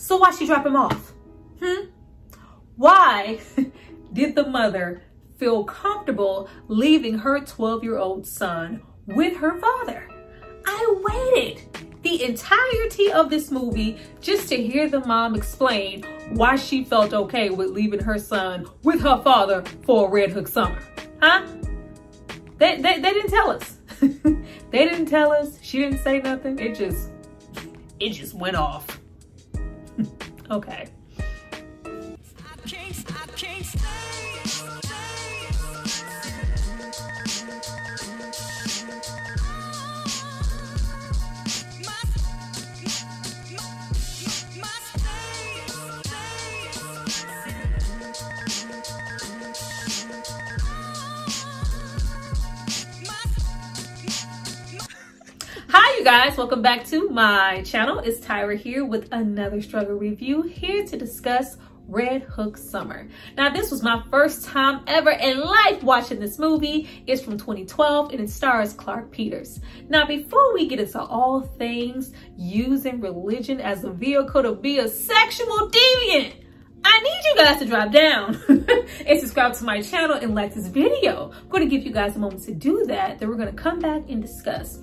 So why she drop him off? Hmm? Why did the mother feel comfortable leaving her 12-year-old son with her father? I waited the entirety of this movie just to hear the mom explain why she felt okay with leaving her son with her father for a Red Hook summer. Huh? They, they, they didn't tell us. they didn't tell us. She didn't say nothing. It just, it just went off. Okay. You guys welcome back to my channel it's tyra here with another struggle review here to discuss red hook summer now this was my first time ever in life watching this movie it's from 2012 and it stars clarke peters now before we get into all things using religion as a vehicle to be a sexual deviant I need you guys to drop down and subscribe to my channel and like this video. I'm going to give you guys a moment to do that. Then we're going to come back and discuss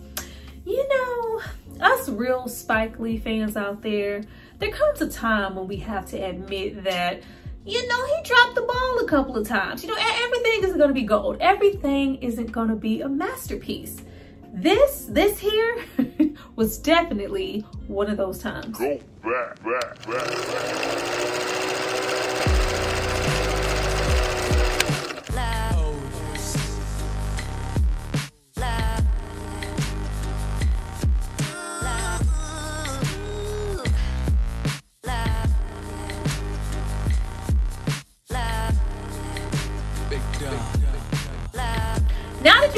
you know, us real Spike Lee fans out there, there comes a time when we have to admit that, you know, he dropped the ball a couple of times. You know, everything isn't going to be gold. Everything isn't going to be a masterpiece. This, this here was definitely one of those times. Go back, back, back,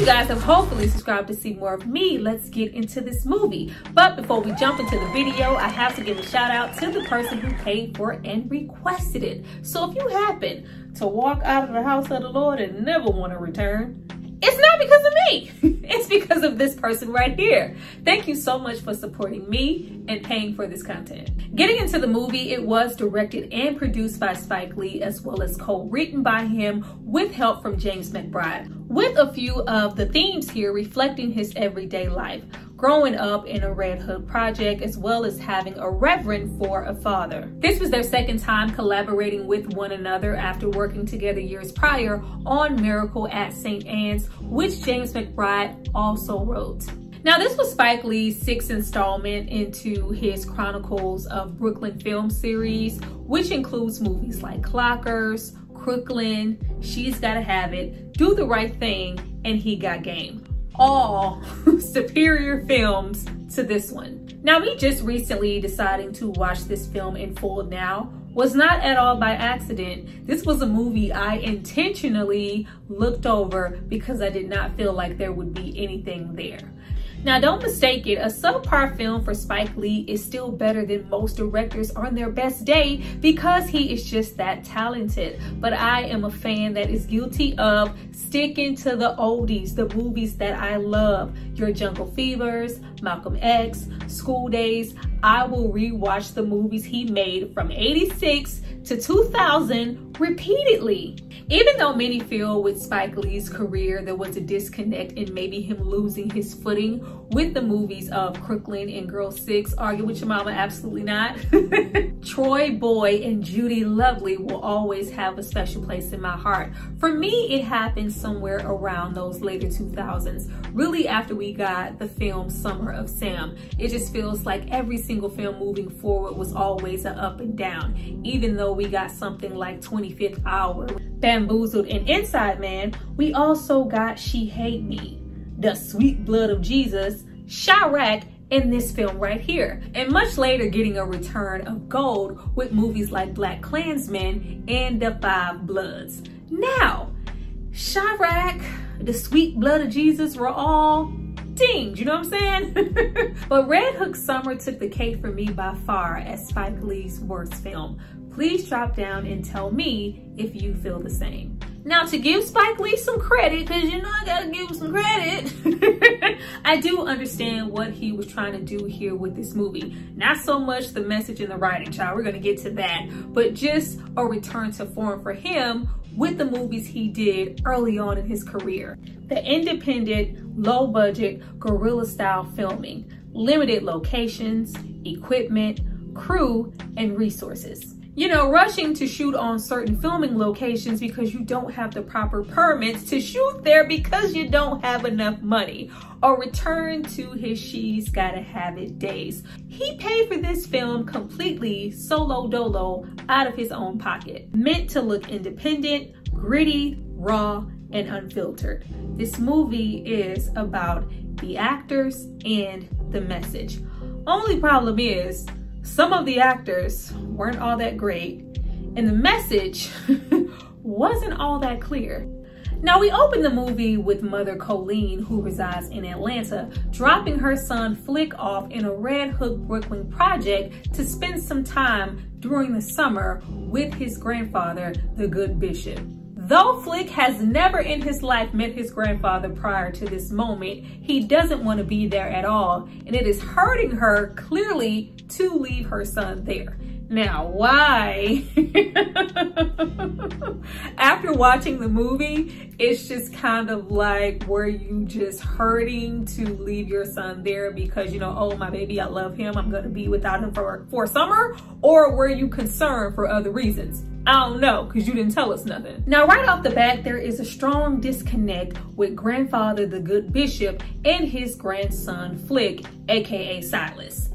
you guys have hopefully subscribed to see more of me, let's get into this movie. But before we jump into the video, I have to give a shout out to the person who paid for and requested it. So if you happen to walk out of the house of the Lord and never want to return, it's not because of me. it's because of this person right here. Thank you so much for supporting me and paying for this content. Getting into the movie, it was directed and produced by Spike Lee as well as co-written by him with help from James McBride. With a few of the themes here reflecting his everyday life growing up in a Red Hook project, as well as having a reverend for a father. This was their second time collaborating with one another after working together years prior on Miracle at St. Anne's, which James McBride also wrote. Now, this was Spike Lee's sixth installment into his Chronicles of Brooklyn film series, which includes movies like Clockers, Crooklyn, She's Gotta Have It, Do the Right Thing, and He Got Game all superior films to this one. Now, me just recently deciding to watch this film in full now was not at all by accident. This was a movie I intentionally looked over because I did not feel like there would be anything there. Now, don't mistake it, a subpar film for Spike Lee is still better than most directors on their best day because he is just that talented. But I am a fan that is guilty of sticking to the oldies, the movies that I love. Your Jungle Fevers, Malcolm X, School Daze. I will rewatch the movies he made from 86 to 2000 repeatedly. Even though many feel with Spike Lee's career there was a disconnect and maybe him losing his footing with the movies of Crooklyn and Girl 6, Argue With Your Mama, absolutely not. Troy Boy and Judy Lovely will always have a special place in my heart. For me, it happened somewhere around those later 2000s, really after we got the film Summer of Sam. It just feels like every single film moving forward was always an up and down, even though we got something like 25th Hour, Bamboozled, and Inside Man, we also got She Hate Me, The Sweet Blood of Jesus, Chi-Raq, in this film right here. And much later getting a return of gold with movies like BlacKkKlansman and The Five Bloods. Now, Chi-Raq, The Sweet Blood of Jesus were all dinged, you know what I'm saying? but Red Hook Summer took the cake for me by far as Spike Lee's worst film. Please drop down and tell me if you feel the same. Now to give Spike Lee some credit, because you know I gotta give him some credit, I do understand what he was trying to do here with this movie. Not so much the message in the writing, child, we're gonna get to that, but just a return to form for him with the movies he did early on in his career. The independent, low budget, guerrilla style filming, limited locations, equipment, crew, and resources you know, rushing to shoot on certain filming locations because you don't have the proper permits to shoot there because you don't have enough money. Or return to his she's gotta have it days. He paid for this film completely solo dolo out of his own pocket. Meant to look independent, gritty, raw, and unfiltered. This movie is about the actors and the message. Only problem is some of the actors weren't all that great, and the message wasn't all that clear. Now, we open the movie with Mother Colleen, who resides in Atlanta, dropping her son Flick off in a Red Hook Brooklyn project to spend some time during the summer with his grandfather, the good bishop. Though Flick has never in his life met his grandfather prior to this moment, he doesn't want to be there at all, and it is hurting her clearly to leave her son there. Now, why? After watching the movie, it's just kind of like, were you just hurting to leave your son there because, you know, oh, my baby, I love him. I'm going to be without him for, for summer? Or were you concerned for other reasons? I don't know because you didn't tell us nothing. Now, right off the bat, there is a strong disconnect with grandfather, the good bishop, and his grandson, Flick, aka Silas.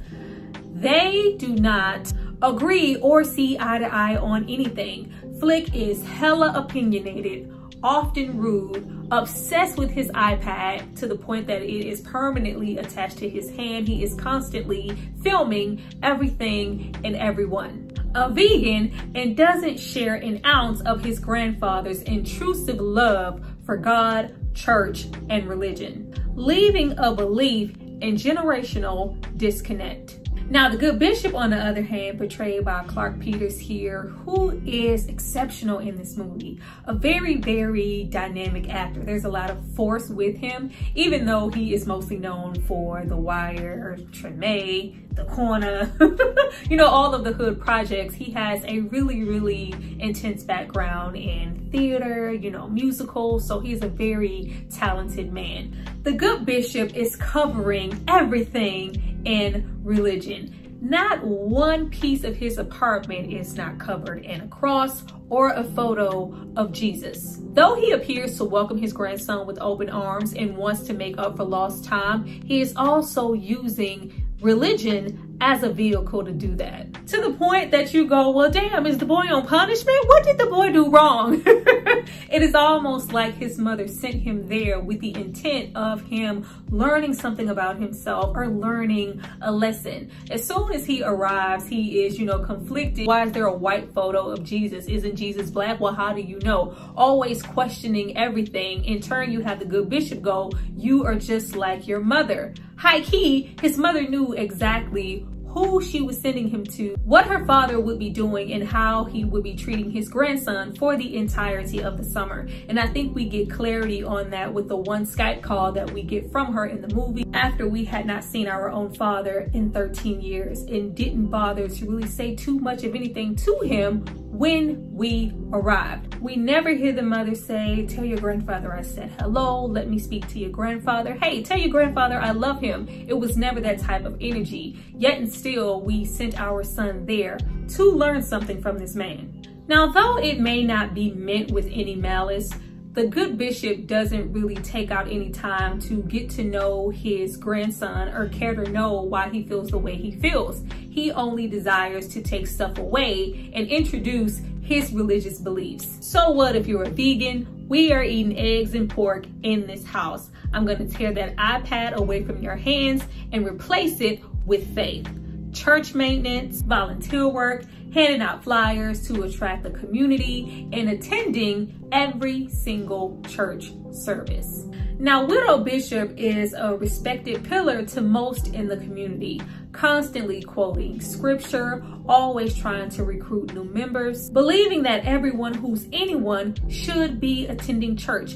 They do not agree or see eye to eye on anything. Flick is hella opinionated, often rude, obsessed with his iPad to the point that it is permanently attached to his hand. He is constantly filming everything and everyone. A vegan and doesn't share an ounce of his grandfather's intrusive love for God, church, and religion, leaving a belief in generational disconnect. Now, the good bishop, on the other hand, portrayed by Clarke Peters here, who is exceptional in this movie. A very, very dynamic actor. There's a lot of force with him, even though he is mostly known for The Wire, Treme, The Corner, you know, all of the hood projects. He has a really, really intense background in theater, you know, musicals. So he's a very talented man. The good bishop is covering everything in religion. Not one piece of his apartment is not covered in a cross or a photo of Jesus. Though he appears to welcome his grandson with open arms and wants to make up for lost time, he is also using religion as a vehicle to do that. To the point that you go, well, damn, is the boy on punishment? What did the boy do wrong? it is almost like his mother sent him there with the intent of him learning something about himself or learning a lesson. As soon as he arrives, he is, you know, conflicted. Why is there a white photo of Jesus? Isn't Jesus black? Well, how do you know? Always questioning everything. In turn, you have the good bishop go, you are just like your mother. High key, his mother knew exactly who she was sending him to, what her father would be doing, and how he would be treating his grandson for the entirety of the summer. And I think we get clarity on that with the one Skype call that we get from her in the movie after we had not seen our own father in 13 years and didn't bother to really say too much of anything to him when we arrived. We never hear the mother say, tell your grandfather I said hello, let me speak to your grandfather. Hey, tell your grandfather I love him. It was never that type of energy. Yet and still, we sent our son there to learn something from this man. Now, though it may not be meant with any malice, the good bishop doesn't really take out any time to get to know his grandson or care to know why he feels the way he feels. He only desires to take stuff away and introduce his religious beliefs. So what if you're a vegan? We are eating eggs and pork in this house. I'm gonna tear that iPad away from your hands and replace it with faith. Church maintenance, volunteer work, handing out flyers to attract the community, and attending every single church service. Now, Widow Bishop is a respected pillar to most in the community, constantly quoting scripture, always trying to recruit new members, believing that everyone who's anyone should be attending church.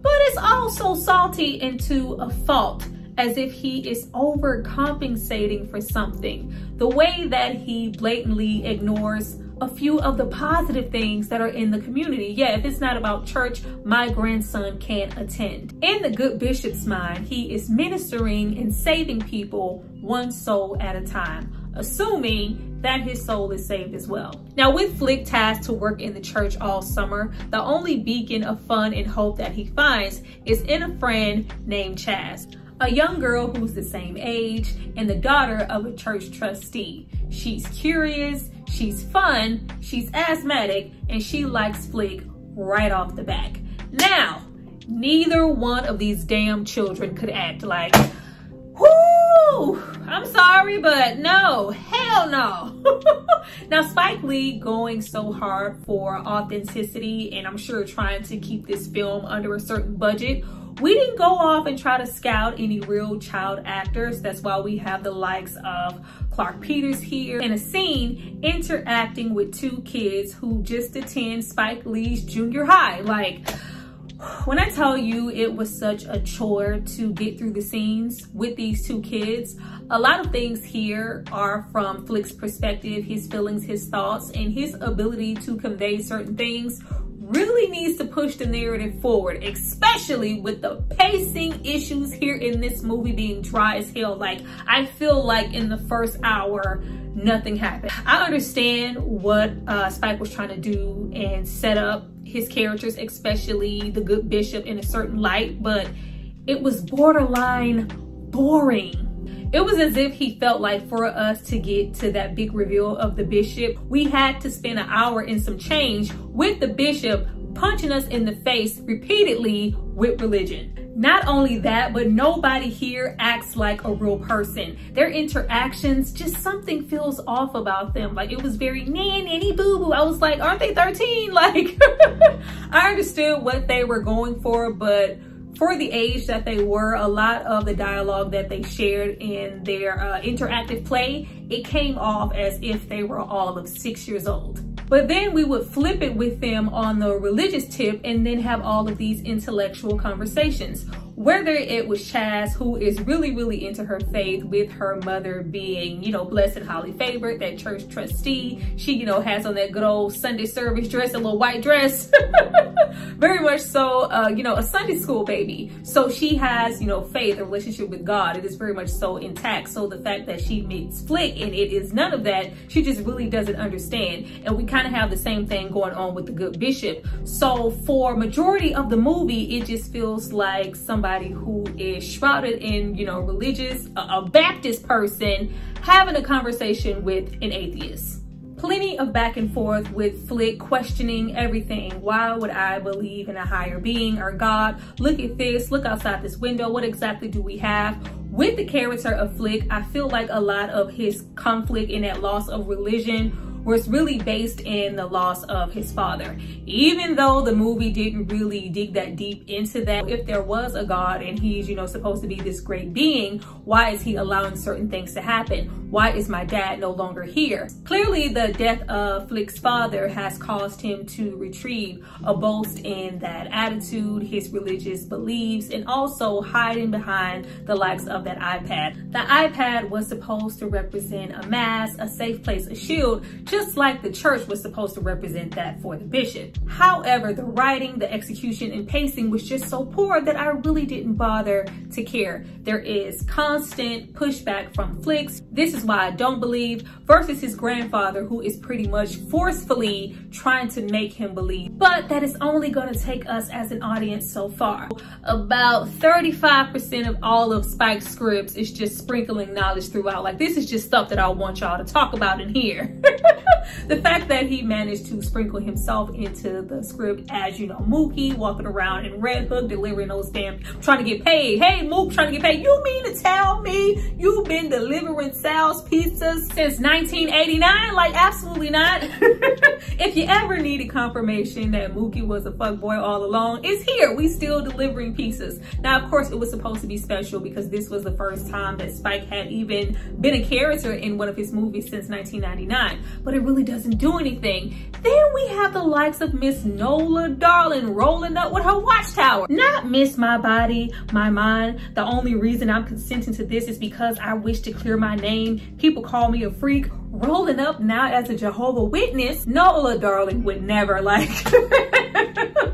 But it's also salty into a fault as if he is overcompensating for something. The way that he blatantly ignores a few of the positive things that are in the community. Yeah, if it's not about church, my grandson can't attend. In the good bishop's mind, he is ministering and saving people one soul at a time, assuming that his soul is saved as well. Now with Flick tasked to work in the church all summer, the only beacon of fun and hope that he finds is in a friend named Chaz a young girl who's the same age and the daughter of a church trustee. She's curious, she's fun, she's asthmatic, and she likes Flick right off the back. Now, neither one of these damn children could act like, whoo, I'm sorry, but no, hell no. now, Spike Lee going so hard for authenticity and I'm sure trying to keep this film under a certain budget we didn't go off and try to scout any real child actors. That's why we have the likes of Clarke Peters here in a scene interacting with two kids who just attend Spike Lee's junior high. Like, when I tell you it was such a chore to get through the scenes with these two kids, a lot of things here are from Flick's perspective, his feelings, his thoughts, and his ability to convey certain things really needs to push the narrative forward, especially with the pacing issues here in this movie being dry as hell. Like, I feel like in the first hour, nothing happened. I understand what uh, Spike was trying to do and set up his characters, especially the good bishop in a certain light, but it was borderline boring. It was as if he felt like for us to get to that big reveal of the bishop, we had to spend an hour and some change with the bishop punching us in the face repeatedly with religion. Not only that, but nobody here acts like a real person. Their interactions, just something feels off about them. Like it was very nanny boo boo. I was like, aren't they 13? Like, I understood what they were going for, but for the age that they were, a lot of the dialogue that they shared in their uh, interactive play, it came off as if they were all of six years old. But then we would flip it with them on the religious tip and then have all of these intellectual conversations whether it was Chaz, who is really, really into her faith with her mother being, you know, blessed highly favored, that church trustee. She, you know, has on that good old Sunday service dress, a little white dress. Very much so, uh, you know, a Sunday school baby. So she has, you know, faith, a relationship with God. It is very much so intact. So the fact that she meets Flick and it is none of that, she just really doesn't understand. And we kind of have the same thing going on with the good bishop. So for majority of the movie, it just feels like somebody somebody who is shrouded in, you know, religious, a, a Baptist person having a conversation with an atheist. Plenty of back and forth with Flick questioning everything. Why would I believe in a higher being or God? Look at this, look outside this window. What exactly do we have? With the character of Flick, I feel like a lot of his conflict in that loss of religion was really based in the loss of his father. Even though the movie didn't really dig that deep into that, if there was a God and he's, you know, supposed to be this great being, why is he allowing certain things to happen? Why is my dad no longer here? Clearly, the death of Flick's father has caused him to retrieve a boast in that attitude, his religious beliefs, and also hiding behind the likes of that iPad. The iPad was supposed to represent a mask, a safe place, a shield, just like the church was supposed to represent that for the bishop. However, the writing, the execution, and pacing was just so poor that I really didn't bother to care. There is constant pushback from Flicks. This is why I don't believe versus his grandfather who is pretty much forcefully trying to make him believe. But that is only gonna take us as an audience so far. About 35% of all of Spike's scripts is just sprinkling knowledge throughout. Like this is just stuff that I want y'all to talk about in here. the fact that he managed to sprinkle himself into the script as, you know, Mookie walking around in Red Hook delivering those damn, trying to get paid. Hey, Mook, trying to get paid. You mean to tell me you've been delivering Sal's pizzas since 1989? Like, absolutely not. if you ever needed confirmation that Mookie was a fuckboy all along, it's here. We still delivering pizzas. Now, of course, it was supposed to be special because this was the first time that Spike had even been a character in one of his movies since 1999, but it really doesn't do anything. Then we have the likes of Miss Nola Darling rolling up with her watchtower. Not Miss My Body, My Mind. The only reason I'm consenting to this is because I wish to clear my name. People call me a freak. Rolling up now as a Jehovah Witness, Nola Darling would never like.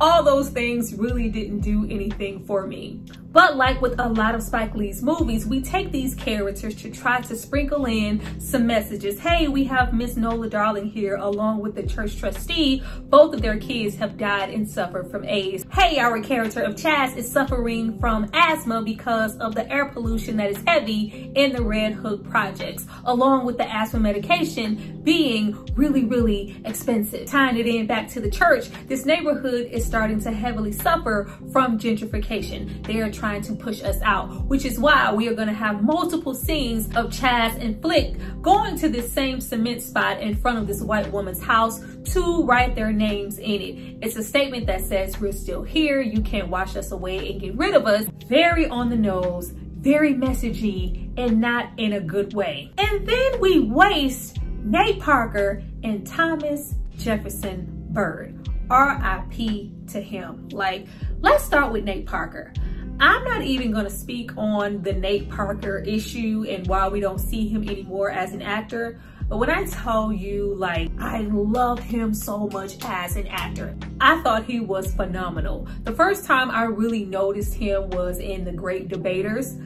all those things really didn't do anything for me. But like with a lot of Spike Lee's movies, we take these characters to try to sprinkle in some messages. Hey, we have Miss Nola Darling here along with the church trustee. Both of their kids have died and suffered from AIDS. Hey, our character of Chaz is suffering from asthma because of the air pollution that is heavy in the Red Hook projects, along with the asthma medication being really, really expensive. Tying it in back to the church, this neighborhood is starting to heavily suffer from gentrification. They are trying trying to push us out, which is why we are gonna have multiple scenes of Chaz and Flick going to this same cement spot in front of this white woman's house to write their names in it. It's a statement that says, we're still here, you can't wash us away and get rid of us. Very on the nose, very messagey, and not in a good way. And then we waste Nate Parker and Thomas Jefferson Byrd. RIP to him. Like, let's start with Nate Parker. I'm not even gonna speak on the Nate Parker issue and why we don't see him anymore as an actor. But when I tell you, like, I love him so much as an actor, I thought he was phenomenal. The first time I really noticed him was in The Great Debaters.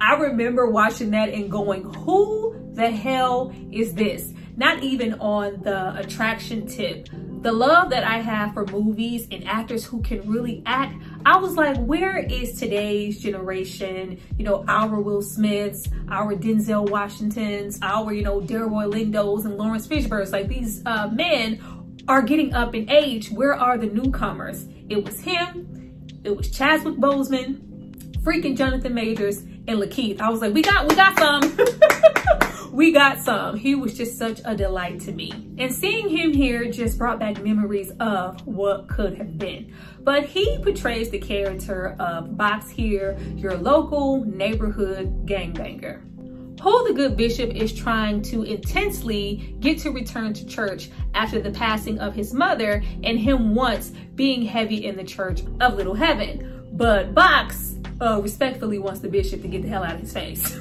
I remember watching that and going, who the hell is this? Not even on the attraction tip the love that I have for movies and actors who can really act, I was like, where is today's generation? You know, our Will Smiths, our Denzel Washingtons, our, you know, Delroy Lindos and Laurence Fishburne's. Like these uh, men are getting up in age. Where are the newcomers? It was him, it was Chadwick Boseman, freaking Jonathan Majors, and Lakeith. I was like, we got, we got some. we got some. He was just such a delight to me. And seeing him here just brought back memories of what could have been. But he portrays the character of Box here, your local neighborhood gangbanger who the good bishop is trying to intensely get to return to church after the passing of his mother and him once being heavy in the church of Little Heaven. But Box uh, respectfully wants the bishop to get the hell out of his face.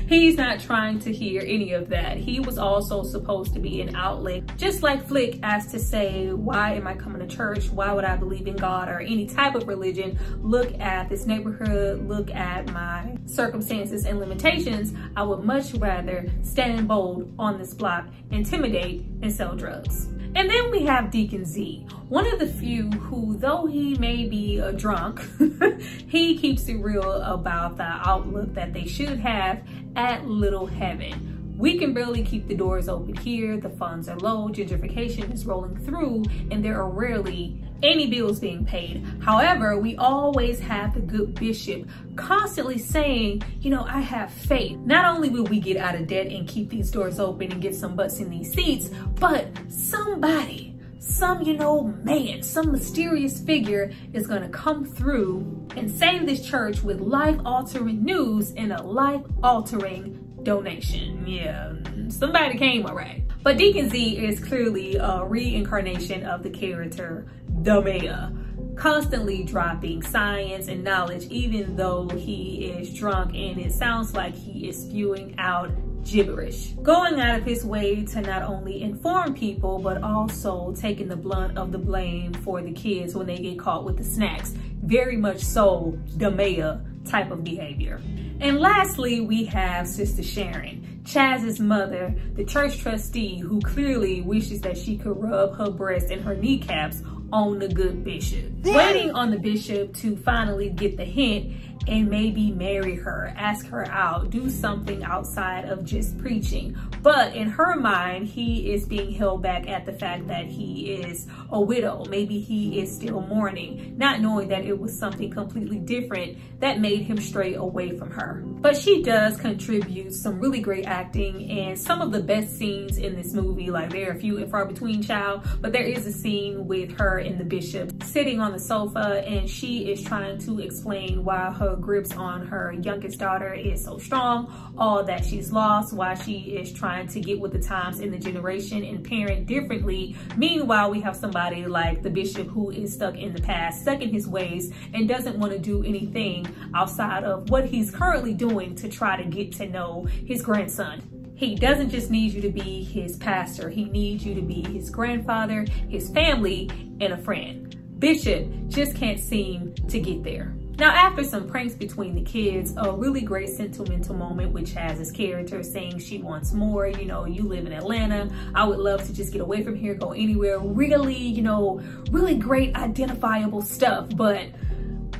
He's not trying to hear any of that. He was also supposed to be an outlet, just like Flick asked to say, why am I coming to church? Why would I believe in God or any type of religion? Look at this neighborhood, look at my circumstances and limitations. I would much rather stand bold on this block, intimidate, and sell drugs. And then we have Deacon Zee, one of the few who, though he may be a drunk, he keeps it real about the outlook that they should have at Little Heaven. We can barely keep the doors open here, the funds are low, gentrification is rolling through, and there are rarely any bills being paid. However, we always have the good bishop constantly saying, you know, I have faith. Not only will we get out of debt and keep these doors open and get some butts in these seats, but somebody, some, you know, man, some mysterious figure is gonna come through and save this church with life-altering news and a life-altering donation. Yeah, somebody came all right. But Deacon Zee is clearly a reincarnation of the character the constantly dropping science and knowledge even though he is drunk and it sounds like he is spewing out gibberish. Going out of his way to not only inform people, but also taking the blunt of the blame for the kids when they get caught with the snacks. Very much so the type of behavior. And lastly, we have Sister Sharon, Chaz's mother, the church trustee who clearly wishes that she could rub her breast and her kneecaps on the good bishop. Waiting on the bishop to finally get the hint and maybe marry her, ask her out, do something outside of just preaching. But in her mind, he is being held back at the fact that he is a widow. Maybe he is still mourning, not knowing that it was something completely different that made him stray away from her. But she does contribute some really great acting and some of the best scenes in this movie. Like there are few and far between child, but there is a scene with her and the bishop sitting on the sofa and she is trying to explain why her grips on her youngest daughter is so strong, all that she's lost, why she is trying to get with the times in the generation and parent differently. Meanwhile, we have somebody like the bishop who is stuck in the past, stuck in his ways and doesn't want to do anything outside of what he's currently doing to try to get to know his grandson. He doesn't just need you to be his pastor. He needs you to be his grandfather, his family, and a friend. Bishop just can't seem to get there. Now, after some pranks between the kids, a really great sentimental moment, which has his character saying she wants more, you know, you live in Atlanta, I would love to just get away from here, go anywhere, really, you know, really great identifiable stuff, but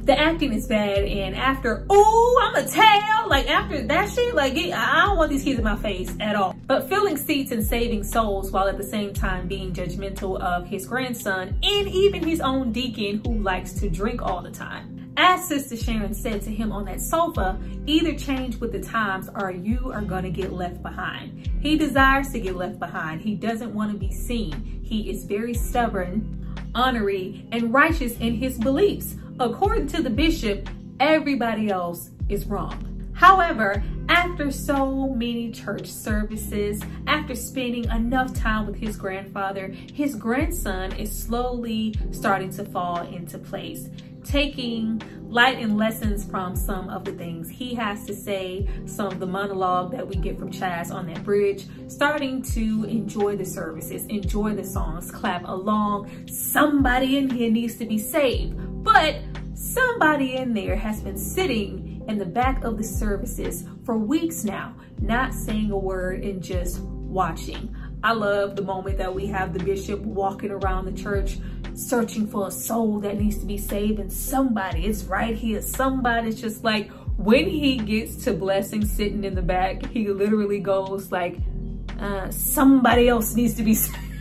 the acting is bad and after oh i'm a tell like after that shit like i don't want these kids in my face at all. But filling seats and saving souls while at the same time being judgmental of his grandson and even his own deacon who likes to drink all the time as Sister Sharon said to him on that sofa, either change with the times or you are going to get left behind. He desires to get left behind. He doesn't want to be seen. He is very stubborn, honorary, and righteous in his beliefs. According to the bishop, everybody else is wrong. However, after so many church services, after spending enough time with his grandfather, his grandson is slowly starting to fall into place taking light and lessons from some of the things he has to say, some of the monologue that we get from Chaz on that bridge, starting to enjoy the services, enjoy the songs, clap along. Somebody in here needs to be saved. But somebody in there has been sitting in the back of the services for weeks now, not saying a word and just watching. I love the moment that we have the bishop walking around the church searching for a soul that needs to be saved and somebody is right here. Somebody's just like, when he gets to blessing sitting in the back, he literally goes like, uh, somebody else needs to be saved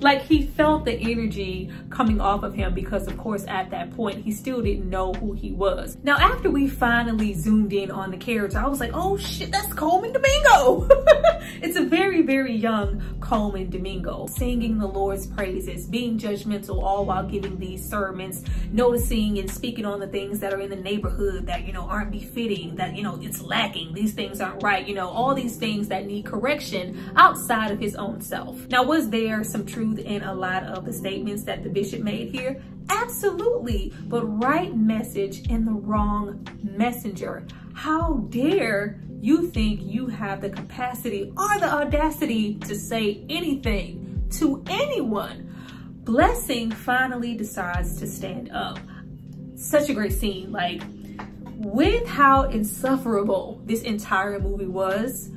like he felt the energy coming off of him because of course at that point he still didn't know who he was. Now after we finally zoomed in on the character, I was like, oh shit, that's Colman Domingo. it's a very, very young Colman Domingo singing the Lord's praises, being judgmental all while giving these sermons, noticing and speaking on the things that are in the neighborhood that, you know, aren't befitting, that, you know, it's lacking, these things aren't right, you know, all these things that need correction outside of his own self. Now, was there some truth truth in a lot of the statements that the bishop made here? Absolutely, but right message and the wrong messenger. How dare you think you have the capacity or the audacity to say anything to anyone? Blessing finally decides to stand up. Such a great scene. Like, with how insufferable this entire movie was,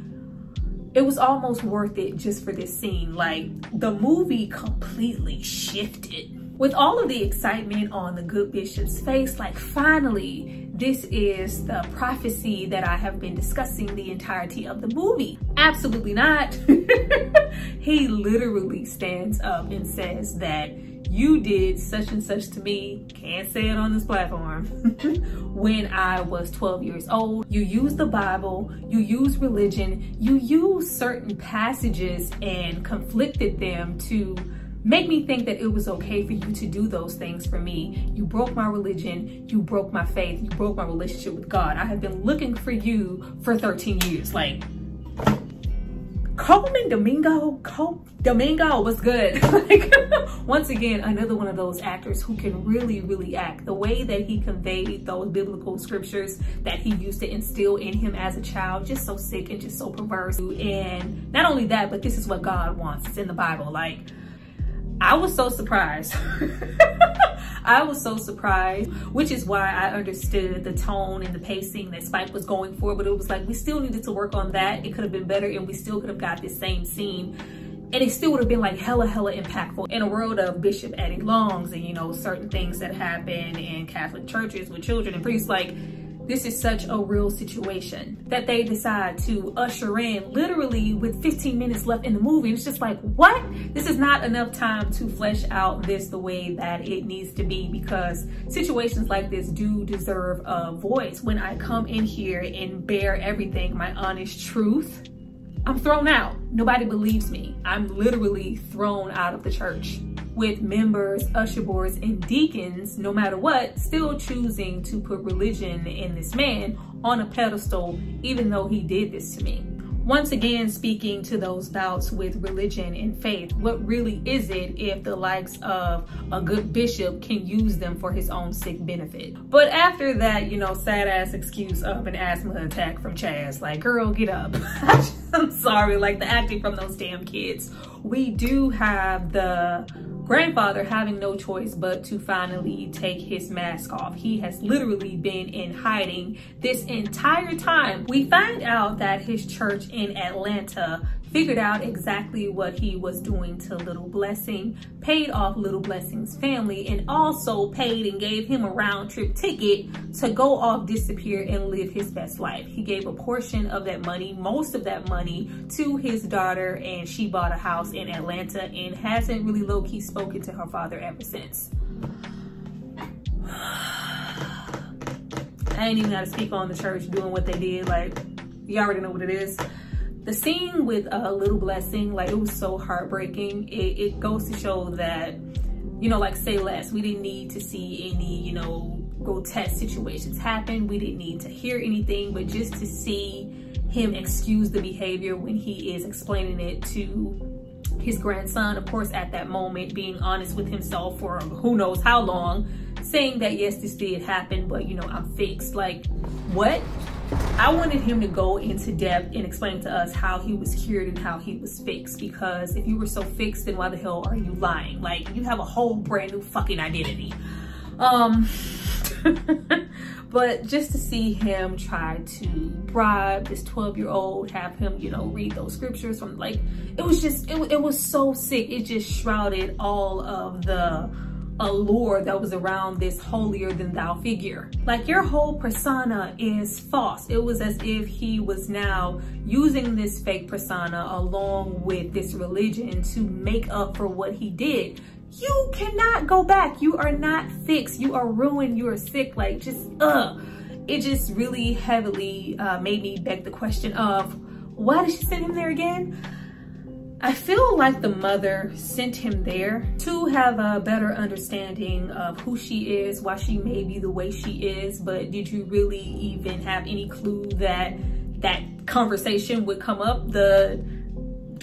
it was almost worth it just for this scene. Like the movie completely shifted. With all of the excitement on the good bishop's face, like finally, this is the prophecy that I have been discussing the entirety of the movie. Absolutely not. he literally stands up and says that you did such and such to me, can't say it on this platform, when I was 12 years old. You use the Bible, you use religion, you use certain passages and conflicted them to make me think that it was okay for you to do those things for me. You broke my religion, you broke my faith, you broke my relationship with God. I have been looking for you for 13 years. Like, Colman Domingo, Col Domingo was good. like, once again, another one of those actors who can really, really act. The way that he conveyed those biblical scriptures that he used to instill in him as a child, just so sick and just so perverse. And not only that, but this is what God wants. It's in the Bible. Like, I was so surprised. I was so surprised, which is why I understood the tone and the pacing that Spike was going for, but it was like, we still needed to work on that. It could have been better and we still could have got this same scene and it still would have been like hella hella impactful in a world of bishop Eddie Longs and you know certain things that happen in catholic churches with children and priests like this is such a real situation that they decide to usher in literally with 15 minutes left in the movie. It's just like, what? This is not enough time to flesh out this the way that it needs to be because situations like this do deserve a voice. When I come in here and bear everything, my honest truth, I'm thrown out. Nobody believes me. I'm literally thrown out of the church with members, usher boards, and deacons, no matter what, still choosing to put religion in this man on a pedestal, even though he did this to me. Once again, speaking to those bouts with religion and faith, what really is it if the likes of a good bishop can use them for his own sick benefit? But after that, you know, sad ass excuse of an asthma attack from Chaz, like, girl, get up. I'm sorry, like the acting from those damn kids. We do have the grandfather having no choice but to finally take his mask off. He has literally been in hiding this entire time. We find out that his church in Atlanta figured out exactly what he was doing to Little Blessing, paid off Little Blessing's family, and also paid and gave him a round trip ticket to go off, disappear, and live his best life. He gave a portion of that money, most of that money, to his daughter, and she bought a house in Atlanta and hasn't really low-key spoken to her father ever since. I ain't even gotta speak on the church doing what they did. Like, you already know what it is the scene with a uh, little blessing like it was so heartbreaking. It, it goes to show that you know like say less. We didn't need to see any you know grotesque situations happen. We didn't need to hear anything but just to see him excuse the behavior when he is explaining it to his grandson of course at that moment being honest with himself for who knows how long saying that yes this did happen but you know i'm fixed. Like what I wanted him to go into depth and explain to us how he was cured and how he was fixed. Because if you were so fixed, then why the hell are you lying? Like you have a whole brand new fucking identity. Um, but just to see him try to bribe this 12 year old, have him, you know, read those scriptures from like, it was just, it, it was so sick. It just shrouded all of the allure that was around this holier than thou figure. Like your whole persona is false. It was as if he was now using this fake persona along with this religion to make up for what he did. You cannot go back. You are not fixed. You are ruined. You are sick. Like just, uh, it just really heavily uh, made me beg the question of why did she send him there again? I feel like the mother sent him there to have a better understanding of who she is, why she may be the way she is, but did you really even have any clue that that conversation would come up? The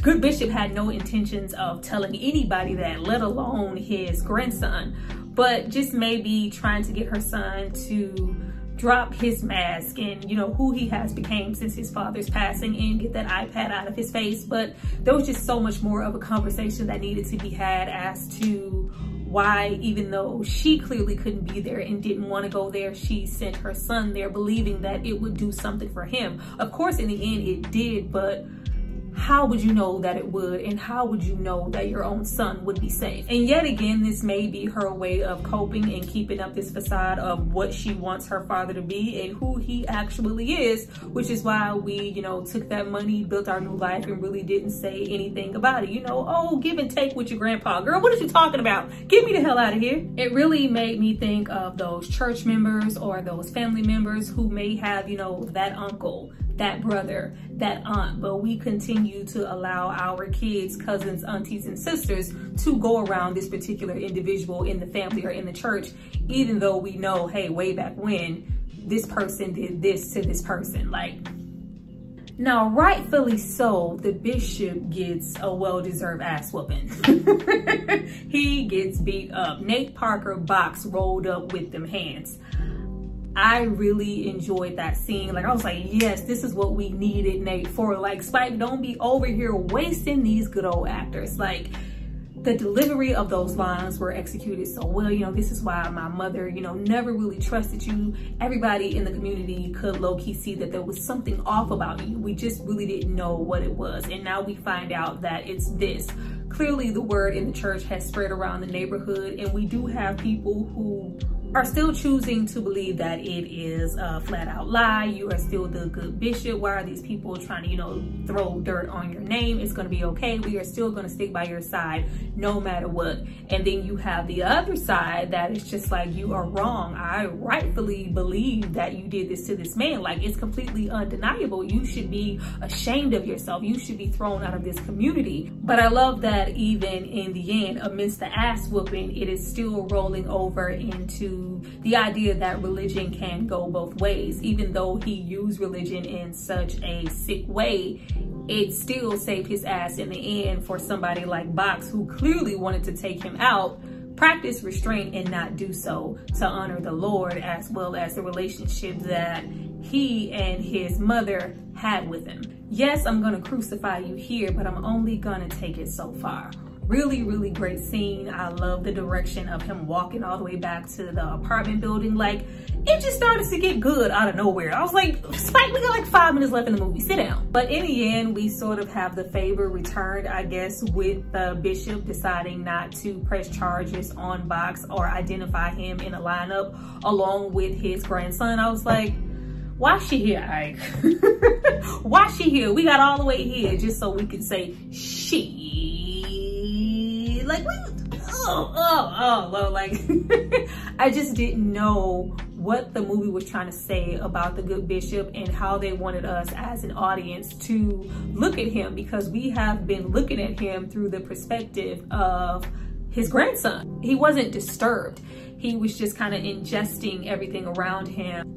good bishop had no intentions of telling anybody that, let alone his grandson, but just maybe trying to get her son to drop his mask and you know who he has became since his father's passing and get that iPad out of his face. But there was just so much more of a conversation that needed to be had as to why even though she clearly couldn't be there and didn't want to go there she sent her son there believing that it would do something for him. Of course in the end it did but how would you know that it would and how would you know that your own son would be safe? And yet again this may be her way of coping and keeping up this facade of what she wants her father to be and who he actually is which is why we you know took that money built our new life and really didn't say anything about it. You know oh give and take with your grandpa. Girl what are you talking about? Get me the hell out of here. It really made me think of those church members or those family members who may have you know that uncle that brother, that aunt, but we continue to allow our kids, cousins, aunties, and sisters to go around this particular individual in the family or in the church, even though we know, hey, way back when, this person did this to this person. Like, now, rightfully so, the bishop gets a well-deserved ass whooping. he gets beat up. Nate Parker box rolled up with them hands. I really enjoyed that scene. Like I was like, yes, this is what we needed Nate for. Like Spike, don't be over here wasting these good old actors. Like the delivery of those lines were executed so well. You know, this is why my mother, you know, never really trusted you. Everybody in the community could low-key see that there was something off about you. We just really didn't know what it was. And now we find out that it's this. Clearly the word in the church has spread around the neighborhood and we do have people who are still choosing to believe that it is a flat out lie. You are still the good bishop. Why are these people trying to, you know, throw dirt on your name? It's going to be okay. We are still going to stick by your side no matter what. And then you have the other side that is just like, you are wrong. I rightfully believe that you did this to this man. Like, it's completely undeniable. You should be ashamed of yourself. You should be thrown out of this community. But I love that even in the end, amidst the ass whooping, it is still rolling over into the idea that religion can go both ways. Even though he used religion in such a sick way, it still saved his ass in the end for somebody like Box who clearly wanted to take him out practice restraint and not do so to honor the Lord as well as the relationship that he and his mother had with him. Yes, I'm gonna crucify you here, but I'm only gonna take it so far really really great scene. I love the direction of him walking all the way back to the apartment building. Like it just started to get good out of nowhere. I was like spike we got like five minutes left in the movie. Sit down. But in the end we sort of have the favor returned i guess with the bishop deciding not to press charges on box or identify him in a lineup along with his grandson. I was like why she here, Ike? why she here? We got all the way here just so we can say she like, oh, oh, oh, well, like, I just didn't know what the movie was trying to say about the good bishop and how they wanted us as an audience to look at him because we have been looking at him through the perspective of his grandson. He wasn't disturbed. He was just kind of ingesting everything around him.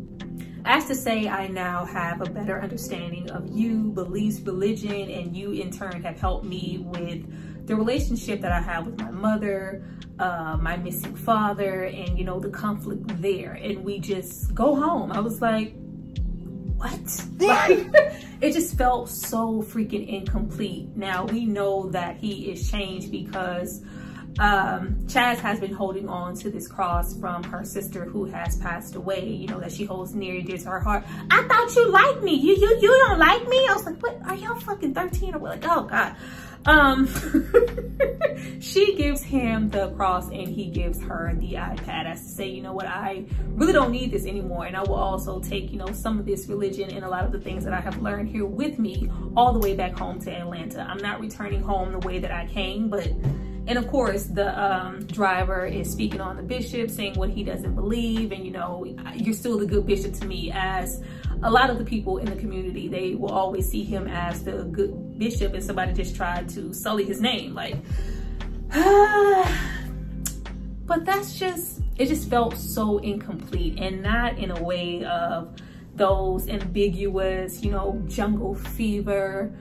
As to say, I now have a better understanding of you, beliefs, religion, and you in turn have helped me with the relationship that I have with my mother, uh, my missing father, and you know, the conflict there. And we just go home. I was like, what? Like, it just felt so freaking incomplete. Now we know that he is changed because um, Chazz has been holding on to this cross from her sister who has passed away, you know, that she holds near and dear to her heart. I thought you liked me. You, you, you don't like me? I was like, what? Are y'all fucking 13 or what? Like, oh God. Um, she gives him the cross and he gives her the iPad as to say, you know what, I really don't need this anymore. And I will also take, you know, some of this religion and a lot of the things that I have learned here with me all the way back home to Atlanta. I'm not returning home the way that I came, but and of course, the um, driver is speaking on the bishop, saying what he doesn't believe. And, you know, you're still the good bishop to me as a lot of the people in the community, they will always see him as the good bishop and somebody just tried to sully his name. Like, but that's just, it just felt so incomplete and not in a way of those ambiguous, you know, jungle fever,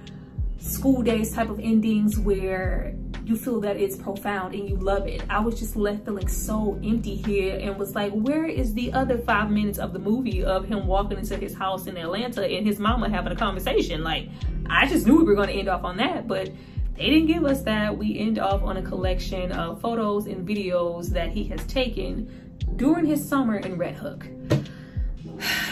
School Daze type of endings where you feel that it's profound and you love it. I was just left feeling so empty here and was like, where is the other five minutes of the movie of him walking into his house in Atlanta and his mama having a conversation? Like, I just knew we were gonna end off on that, but they didn't give us that. We end off on a collection of photos and videos that he has taken during his summer in Red Hook.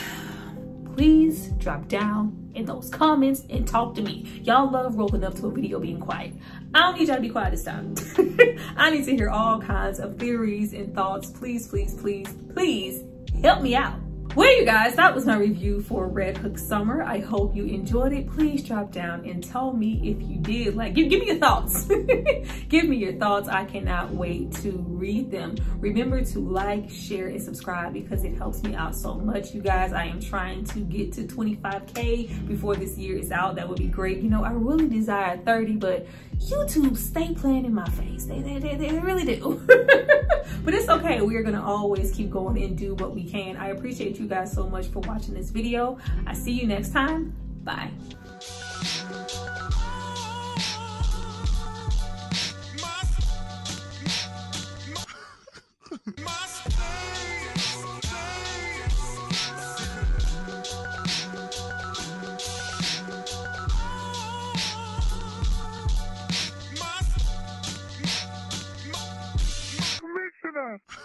Please drop down in those comments and talk to me. Y'all love rolling up to a video being quiet. I don't need y'all to be quiet this time. I need to hear all kinds of theories and thoughts. Please, please, please, please help me out. Well, you guys, that was my review for Red Hook Summer. I hope you enjoyed it. Please drop down and tell me if you did. Like, give, give me your thoughts. give me your thoughts. I cannot wait to read them. Remember to like, share, and subscribe because it helps me out so much, you guys. I am trying to get to 25K before this year is out. That would be great. You know, I really desire 30, but YouTube stay playing in my face. They, they, they, they really do. but it's okay. We are going to always keep going and do what we can. I appreciate you guys so much for watching this video. I see you next time. Bye. My sure.